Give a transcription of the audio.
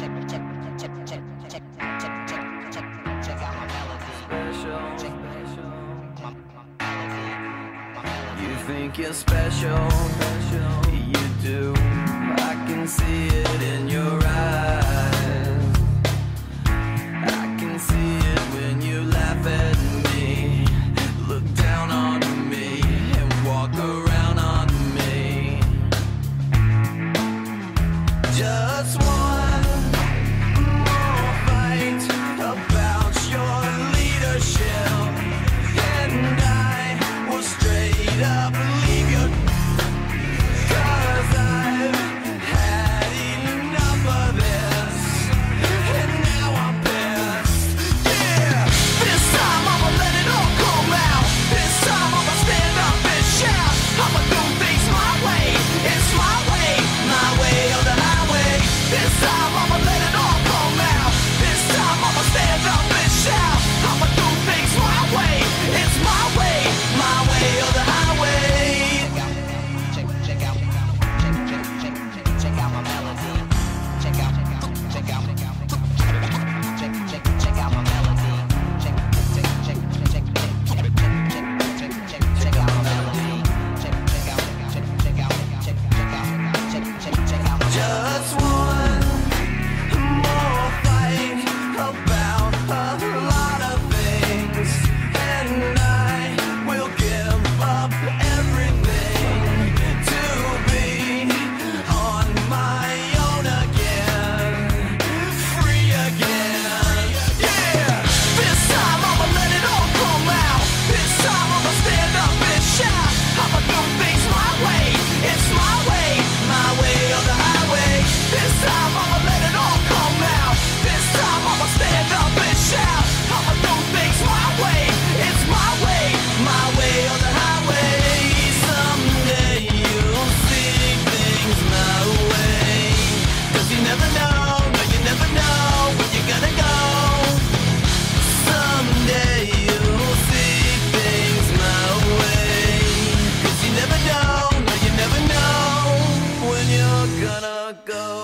You think you're special, you do. I can see it. Go.